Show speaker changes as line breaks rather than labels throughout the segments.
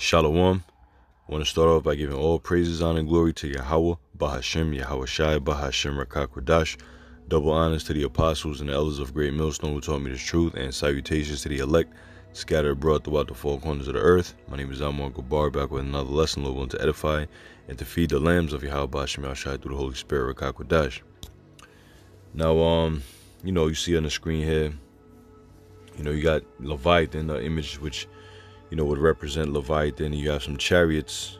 Shalom. I want to start off by giving all praises, honor, and glory to Yahweh, Bahashem, Yahweh Shai, Bahashem, Rakakwadash. Double honors to the apostles and the elders of Great Millstone who taught me the truth, and salutations to the elect scattered abroad throughout the four corners of the earth. My name is Amon Gabar, back with another lesson, Lord, willing to edify and to feed the lambs of Yahweh, Bahashem, Yahweh Shai through the Holy Spirit, Rakakwadash. Now, um, you know, you see on the screen here, you know, you got Leviathan, the image which you know, would represent Leviathan. You have some chariots,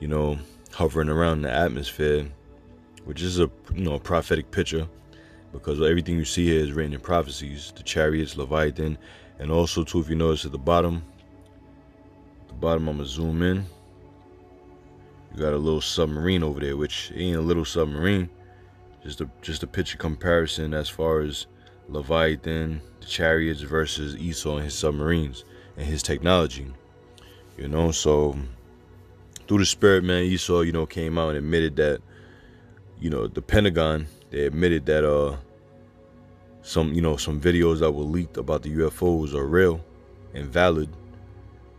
you know, hovering around the atmosphere, which is a you know a prophetic picture, because everything you see here is written in prophecies. The chariots, Leviathan, and also too, if you notice at the bottom, the bottom, I'm gonna zoom in. You got a little submarine over there, which ain't a little submarine. Just a just a picture comparison as far as Leviathan, the chariots versus Esau and his submarines and his technology. You know, so through the spirit, man, Esau, you know, came out and admitted that, you know, the Pentagon, they admitted that uh some, you know, some videos that were leaked about the UFOs are real and valid.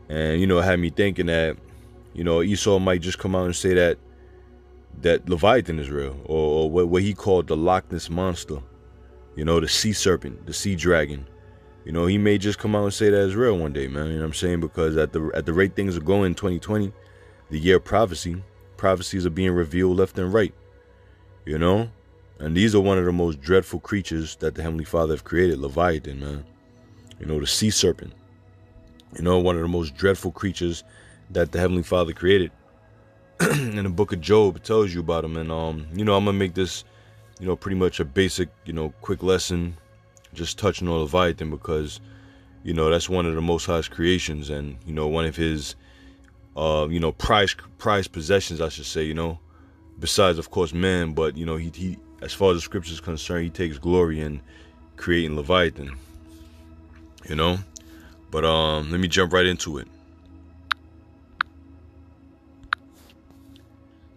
And, you know, it had me thinking that, you know, Esau might just come out and say that that Leviathan is real, or, or what, what he called the Loch Ness monster, you know, the sea serpent, the sea dragon, you know, he may just come out and say that is real one day, man. You know what I'm saying? Because at the at the rate things are going in 2020, the year of prophecy, prophecies are being revealed left and right. You know? And these are one of the most dreadful creatures that the Heavenly Father have created, Leviathan, man. You know, the sea serpent. You know, one of the most dreadful creatures that the Heavenly Father created. in the book of Job, tells you about him. And um, you know, I'm gonna make this, you know, pretty much a basic, you know, quick lesson just touching on Leviathan because, you know, that's one of the Most High's creations and, you know, one of his, uh, you know, prized, prized possessions, I should say, you know, besides, of course, man, but, you know, he, he, as far as the scripture is concerned, he takes glory in creating Leviathan, you know, but, um, let me jump right into it.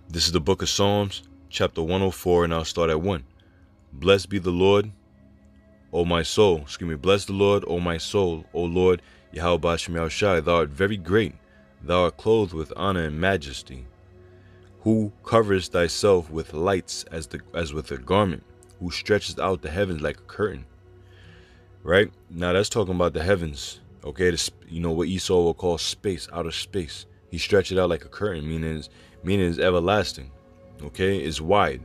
This is the book of Psalms, chapter 104, and I'll start at 1. Blessed be the Lord, O my soul, excuse me, bless the Lord, O my soul, O Lord, Yahweh Shai, thou art very great, thou art clothed with honor and majesty. Who coverest thyself with lights as the as with a garment, who stretches out the heavens like a curtain. Right? Now that's talking about the heavens. Okay, this, you know what Esau will call space, outer space. He stretched it out like a curtain, meaning it's, meaning it's everlasting. Okay, it's wide.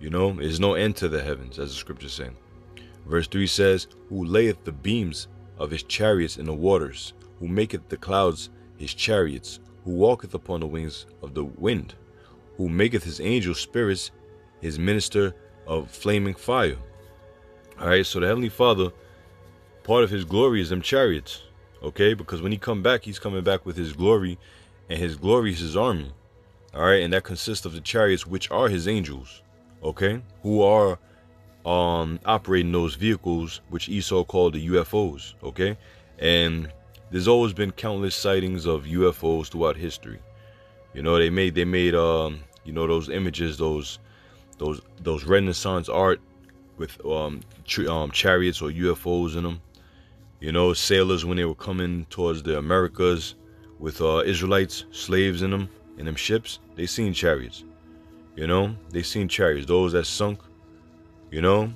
You know, there's no end to the heavens, as the scripture saying. Verse 3 says, Who layeth the beams of his chariots in the waters, who maketh the clouds his chariots, who walketh upon the wings of the wind, who maketh his angel spirits his minister of flaming fire. Alright, so the Heavenly Father, part of his glory is them chariots. Okay, because when he come back, he's coming back with his glory, and his glory is his army. Alright, and that consists of the chariots, which are his angels. Okay, who are um, operating those vehicles, which Esau called the UFOs. Okay, and there's always been countless sightings of UFOs throughout history. You know, they made they made um, you know those images, those those those Renaissance art with um, um, chariots or UFOs in them. You know, sailors when they were coming towards the Americas with uh, Israelites, slaves in them, in them ships, they seen chariots. You know, they seen chariots. Those that sunk you know,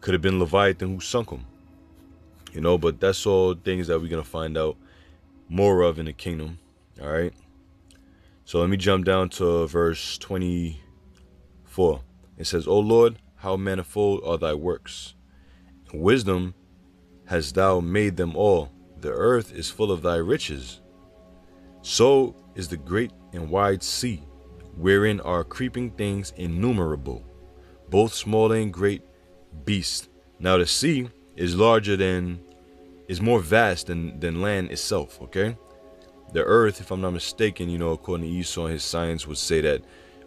could have been Leviathan who sunk him. You know, but that's all things that we're gonna find out more of in the kingdom. All right. So let me jump down to verse 24. It says, O Lord, how manifold are thy works. Wisdom hast thou made them all. The earth is full of thy riches. So is the great and wide sea, wherein are creeping things innumerable both small and great beasts. Now the sea is larger than is more vast than than land itself, okay? The earth, if I'm not mistaken, you know, according to Esau, his science would say that,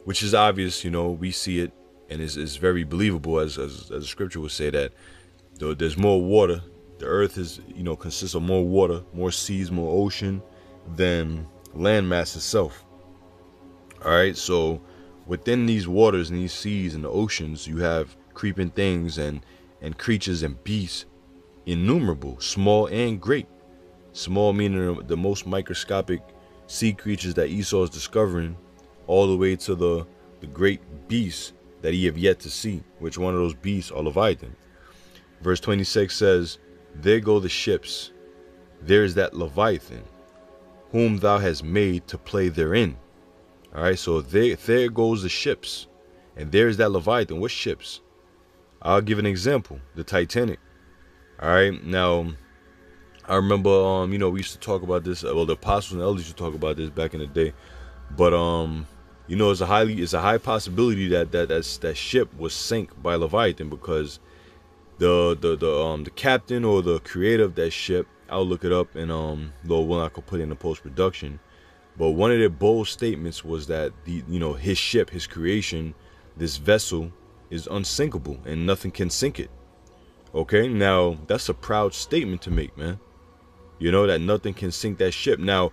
which is obvious, you know, we see it and is, is very believable as, as, as the scripture would say that though there's more water, the earth is, you know, consists of more water, more seas, more ocean than landmass itself. All right, so within these waters and these seas and the oceans, you have creeping things and, and creatures and beasts, innumerable, small and great. Small meaning the most microscopic sea creatures that Esau is discovering, all the way to the, the great beasts that he have yet to see, which one of those beasts are Leviathan. Verse 26 says, There go the ships, there is that Leviathan, whom thou hast made to play therein. All right, so there, there goes the ships, and there's that Leviathan. What ships? I'll give an example: the Titanic. All right, now I remember, um, you know, we used to talk about this. Well, the apostles and elders used to talk about this back in the day, but um, you know, it's a highly, it's a high possibility that that that that ship was sank by Leviathan because the the the um the captain or the creator of that ship I'll look it up and um Lord will I could put in the post production. But one of their bold statements was that the you know his ship, his creation, this vessel is unsinkable and nothing can sink it. Okay, now that's a proud statement to make, man. You know that nothing can sink that ship. Now,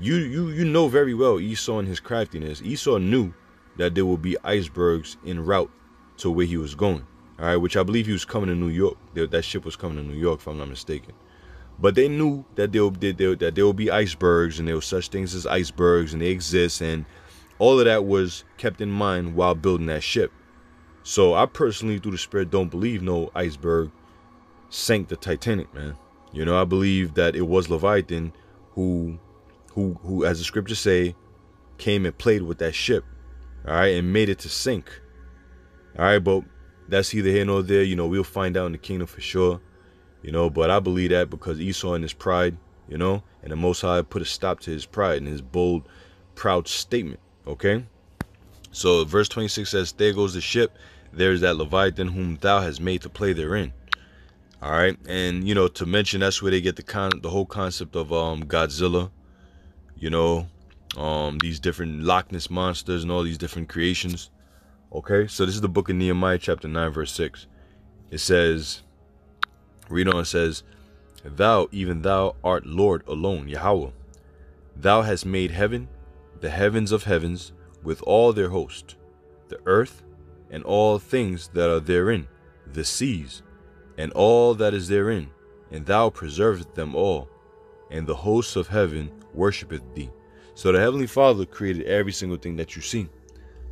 you you you know very well Esau and his craftiness. Esau knew that there would be icebergs en route to where he was going. All right, which I believe he was coming to New York. That ship was coming to New York, if I'm not mistaken. But they knew that there, that there will be icebergs and there were such things as icebergs and they exist and all of that was kept in mind while building that ship. So I personally, through the spirit, don't believe no iceberg sank the Titanic, man. You know, I believe that it was Leviathan who, who, who, as the scriptures say, came and played with that ship, all right, and made it to sink. All right, but that's either here nor there. You know, we'll find out in the kingdom for sure you know. But I believe that because Esau and his pride, you know, and the Most High put a stop to his pride and his bold, proud statement. Okay. So verse 26 says, "There goes the ship. There's that Leviathan whom thou hast made to play therein." All right, and you know to mention that's where they get the con the whole concept of um Godzilla. You know, um these different Loch Ness monsters and all these different creations. Okay, so this is the book of Nehemiah, chapter 9, verse 6. It says, Read on, it says, Thou, even thou, art Lord alone, Yahweh. Thou hast made heaven, the heavens of heavens, with all their host, the earth, and all things that are therein, the seas, and all that is therein, and thou preservest them all, and the hosts of heaven worshipeth thee. So the Heavenly Father created every single thing that you see.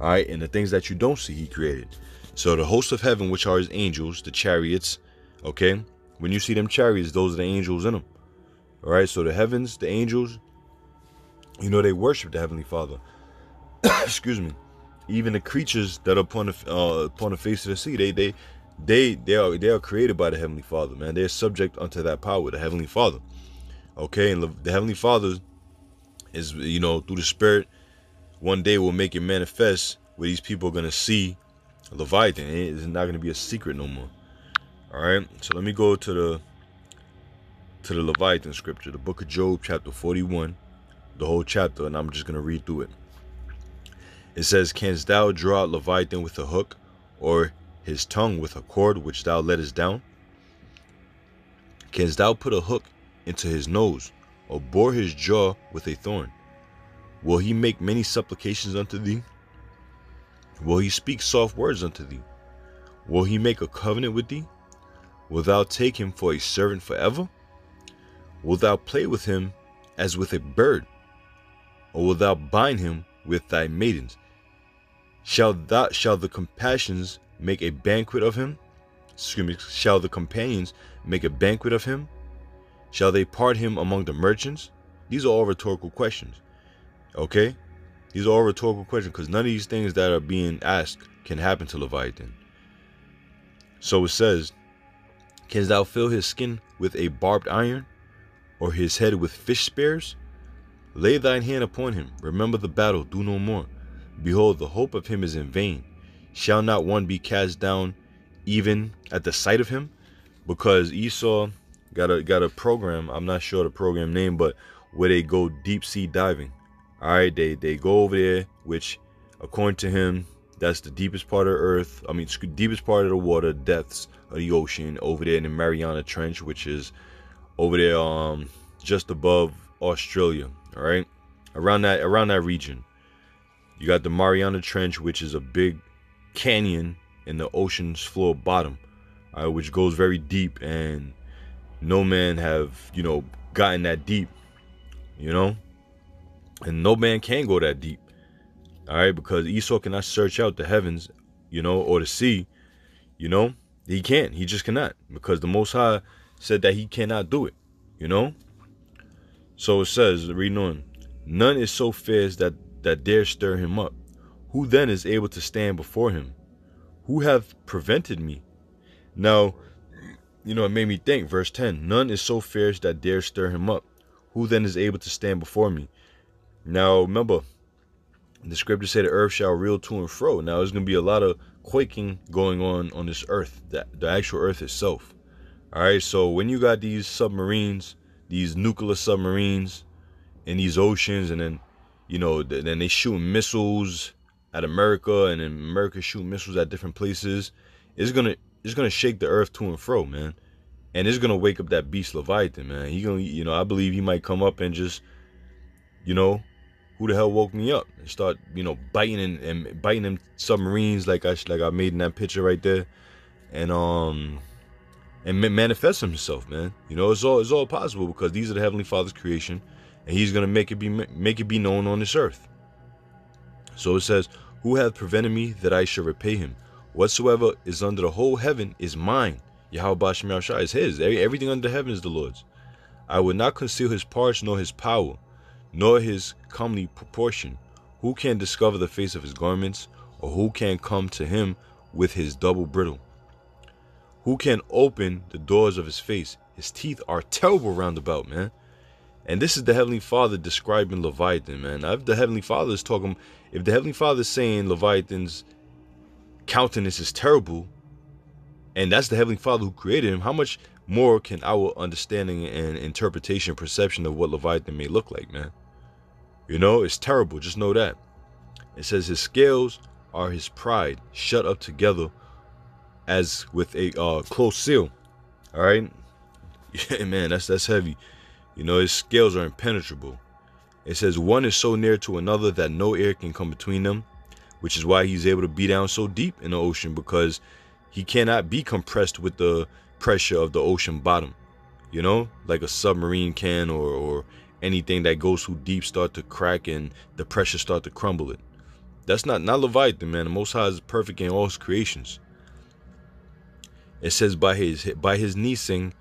Alright, and the things that you don't see, He created. So the hosts of heaven, which are His angels, the chariots, okay, when you see them chariots, those are the angels in them. All right, so the heavens, the angels, you know, they worship the Heavenly Father. Excuse me. Even the creatures that are upon the uh, upon the face of the sea, they they they they are they are created by the Heavenly Father, man. They're subject unto that power, the Heavenly Father. Okay, and the Heavenly Father is you know through the Spirit, one day will make it manifest where these people are gonna see Leviathan. It's not gonna be a secret no more. All right, so let me go to the to the Leviathan scripture, the book of Job, chapter 41, the whole chapter, and I'm just gonna read through it. It says, Canst thou draw out Leviathan with a hook, or his tongue with a cord which thou lettest down? Canst thou put a hook into his nose, or bore his jaw with a thorn? Will he make many supplications unto thee? Will he speak soft words unto thee? Will he make a covenant with thee? Wilt thou take him for a servant forever? Wilt thou play with him as with a bird? Or wilt thou bind him with thy maidens? Shall thou shall the compassions make a banquet of him? Excuse me, shall the companions make a banquet of him? Shall they part him among the merchants? These are all rhetorical questions. Okay? These are all rhetorical questions because none of these things that are being asked can happen to Leviathan. So it says, Canst thou fill his skin with a barbed iron, or his head with fish spears? Lay thine hand upon him, remember the battle, do no more. Behold, the hope of him is in vain. Shall not one be cast down even at the sight of him? Because Esau got a got a program, I'm not sure the program name, but where they go deep sea diving. Alright, they they go over there, which according to him, that's the deepest part of Earth. I mean, deepest part of the water, depths of the ocean, over there in the Mariana Trench, which is over there, um, just above Australia. All right, around that around that region, you got the Mariana Trench, which is a big canyon in the ocean's floor bottom, which goes very deep, and no man have you know gotten that deep, you know? And no man can go that deep. All right, because Esau cannot search out the heavens, you know, or the sea, you know? He can't. He just cannot. Because the Most High said that he cannot do it, you know? So it says, reading on, none is so fierce that, that dare stir him up. Who then is able to stand before him? Who have prevented me? Now, you know, it made me think, verse 10 None is so fierce that dare stir him up. Who then is able to stand before me? Now, remember, the scripture say the earth shall reel to and fro. Now, there's going to be a lot of quaking going on on this earth, the, the actual earth itself. All right, so when you got these submarines, these nuclear submarines in these oceans, and then, you know, then they shoot missiles at America, and then America shoot missiles at different places, it's gonna it's gonna shake the earth to and fro, man. And it's gonna wake up that beast Leviathan, man. He gonna, you know, I believe he might come up and just, you know, who the hell woke me up and start, you know, biting and, and biting them submarines like I like I made in that picture right there, and um, and manifest himself, man. You know, it's all it's all possible because these are the Heavenly Father's creation, and He's gonna make it be make it be known on this earth. So it says, "Who hath prevented me that I should repay him? Whatsoever is under the whole heaven is mine." Yahweh Shem Shai is His. Everything under heaven is the Lord's. I will not conceal His parts nor His power nor his comely proportion. Who can discover the face of his garments, or who can come to him with his double bridle? Who can open the doors of his face? His teeth are terrible round about, man. And this is the Heavenly Father describing Leviathan, man. If the Heavenly Father is talking, if the Heavenly Father is saying Leviathan's countenance is terrible, and that's the Heavenly Father who created him, how much more can our understanding and interpretation, perception of what Leviathan may look like, man? You know, it's terrible. Just know that. It says his scales are his pride, shut up together as with a uh, close seal. All right, yeah, man, that's that's heavy. You know, his scales are impenetrable. It says one is so near to another that no air can come between them, which is why he's able to be down so deep in the ocean because he cannot be compressed with the pressure of the ocean bottom. You know, like a submarine can or or anything that goes too deep start to crack and the pressure start to crumble it. That's not not Leviathan, man. The Most High is perfect in all his creations. It says by his by his neasing,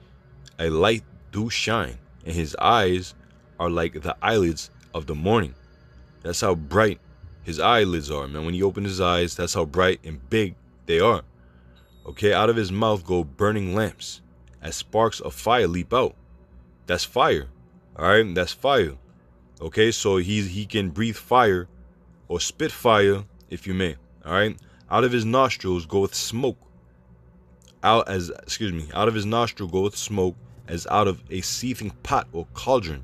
a light do shine, and his eyes are like the eyelids of the morning. That's how bright his eyelids are, man. When he opens his eyes, that's how bright and big they are. Okay, out of his mouth go burning lamps, as sparks of fire leap out. That's fire. All right, that's fire. Okay, so he he can breathe fire or spit fire, if you may. All right, out of his nostrils goeth smoke. Out as excuse me, out of his nostril goeth smoke as out of a seething pot or cauldron.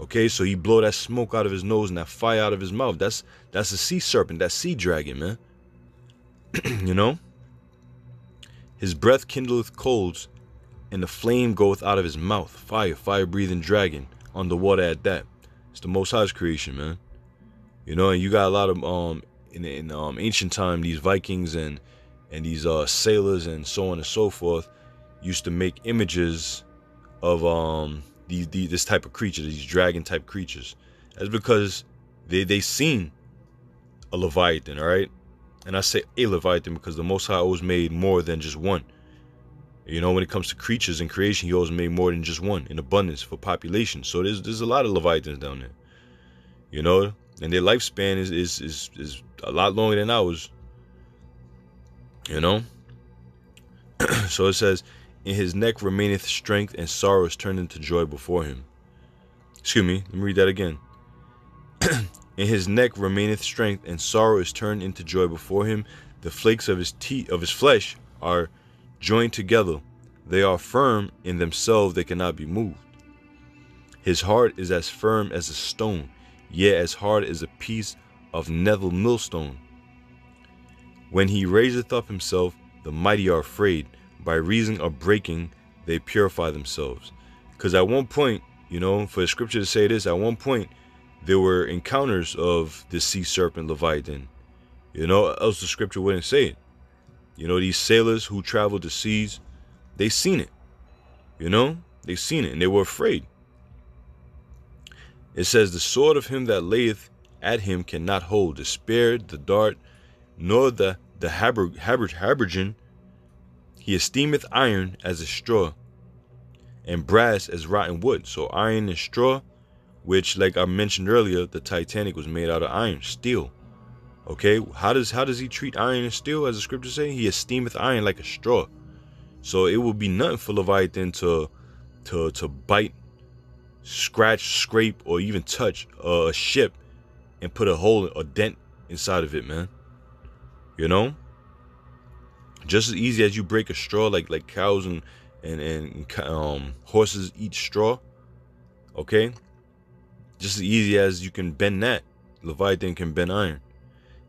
Okay, so he blow that smoke out of his nose and that fire out of his mouth. That's that's a sea serpent, that sea dragon, man. you know? His breath kindleth coals and the flame goeth out of his mouth. Fire, fire breathing dragon on the water at that. It's the Most High's creation, man. You know, and you got a lot of um in, in um ancient time these Vikings and and these uh sailors and so on and so forth used to make images of um these, these this type of creature, these dragon type creatures. That's because they they seen a Leviathan, all right? And I say a Leviathan because the Most High always made more than just one. You know, when it comes to creatures and creation, he always made more than just one in abundance for population. So there's there's a lot of Leviathans down there. You know, and their lifespan is is is, is a lot longer than ours. You know? so it says, In his neck remaineth strength, and sorrow is turned into joy before him. Excuse me, let me read that again. In his neck remaineth strength, and sorrow is turned into joy before him. The flakes of his teeth of his flesh are joined together. They are firm in themselves, they cannot be moved. His heart is as firm as a stone, yet as hard as a piece of nether millstone. When he raiseth up himself, the mighty are afraid. By reason of breaking, they purify themselves. Because at one point, you know, for the scripture to say this, at one point, there were encounters of the sea serpent Leviathan. You know, else the scripture wouldn't say it. You know, these sailors who traveled the seas, they seen it. You know, they seen it and they were afraid. It says, The sword of him that layeth at him cannot hold the spear, the dart, nor the the haber, haber. He esteemeth iron as a straw, and brass as rotten wood. So iron and straw, which, like I mentioned earlier, the Titanic was made out of iron, steel. Okay, how does how does he treat iron and steel? As the scripture say, he esteemeth iron like a straw. So it would be nothing for Leviathan to to to bite, scratch, scrape, or even touch a ship and put a hole, a dent inside of it, man. You know, just as easy as you break a straw, like like cows and and and um, horses eat straw. Okay, just as easy as you can bend that, Leviathan can bend iron.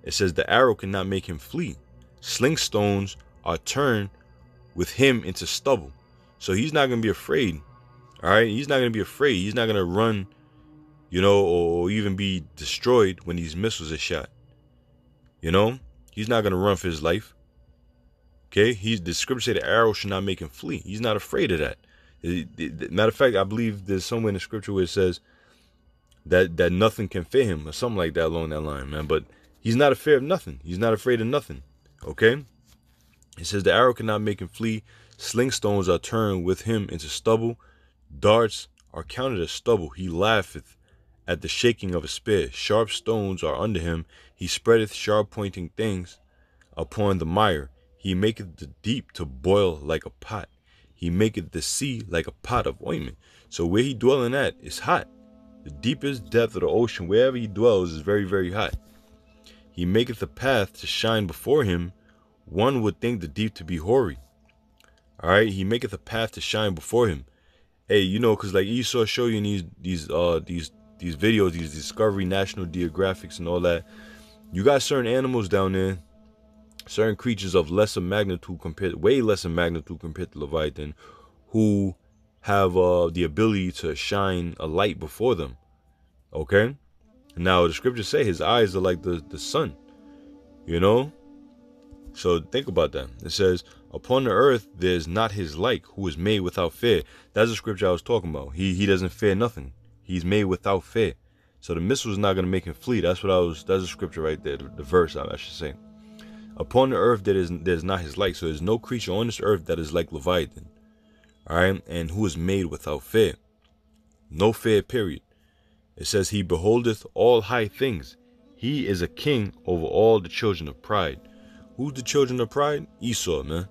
It says the arrow cannot make him flee. Sling stones are turned with him into stubble. So he's not going to be afraid. All right. He's not going to be afraid. He's not going to run, you know, or even be destroyed when these missiles are shot. You know, he's not going to run for his life. Okay. He's the scripture say the arrow should not make him flee. He's not afraid of that. Matter of fact, I believe there's somewhere in the scripture where it says that that nothing can fear him or something like that along that line, man. But he's not afraid of nothing. He's not afraid of nothing. Okay. It says the arrow cannot make him flee. Sling stones are turned with him into stubble. Darts are counted as stubble. He laugheth at the shaking of a spear. Sharp stones are under him. He spreadeth sharp pointing things upon the mire. He maketh the deep to boil like a pot. He maketh the sea like a pot of ointment. So where he dwelling at is hot. The deepest depth of the ocean, wherever he dwells, is very, very hot. He maketh a path to shine before him one would think the deep to be hoary. All right, he maketh a path to shine before him. Hey, you know, cause like Esau show you in these these uh these these videos, these Discovery National Geographics and all that. You got certain animals down there, certain creatures of lesser magnitude compared, way lesser magnitude compared to Leviathan, who have uh the ability to shine a light before them. Okay, now the scriptures say his eyes are like the the sun. You know, so think about that. It says, Upon the earth there is not his like, who is made without fear. That's the scripture I was talking about. He he doesn't fear nothing. He's made without fear. So the missile is not going to make him flee. That's what I was. That's the scripture right there. The, the verse I, I should say. Upon the earth there is there is not his like. So there's no creature on this earth that is like Leviathan. All right, and who is made without fear. No fear. Period. It says he beholdeth all high things. He is a king over all the children of pride. Who's the children of pride? Esau, man.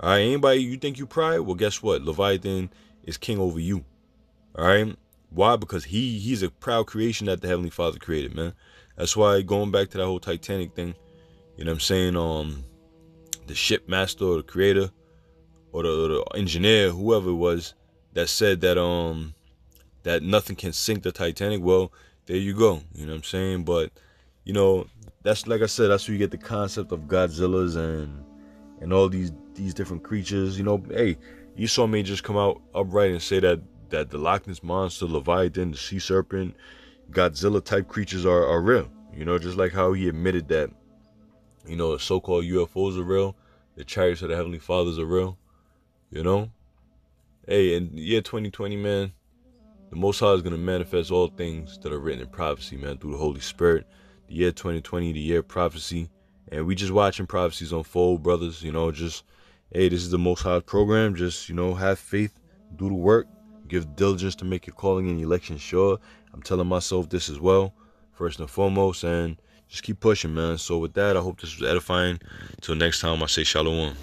All right, anybody you think you pride? Well, guess what? Leviathan is king over you. All right. Why? Because he he's a proud creation that the Heavenly Father created, man. That's why going back to that whole Titanic thing, you know what I'm saying? Um, the ship master or the creator or the, or the engineer, whoever it was, that said that um that nothing can sink the Titanic. Well, there you go. You know what I'm saying? But you know, that's like I said, that's where you get the concept of Godzilla's and and all these these different creatures. You know, hey, you saw me just come out upright and say that that the Loch Ness monster, Leviathan, the sea serpent, Godzilla type creatures are are real. You know, just like how he admitted that, you know, the so-called UFOs are real, the chariots of the Heavenly Fathers are real. You know, hey, in year 2020, man, the Most High is gonna manifest all things that are written in prophecy, man, through the Holy Spirit the year 2020, the year of prophecy. And we just watching prophecies unfold, brothers. You know, just, hey, this is the Most High program. Just, you know, have faith, do the work, give diligence to make your calling and election sure. I'm telling myself this as well, first and foremost. And just keep pushing, man. So with that, I hope this was edifying. Until next time, I say shalom.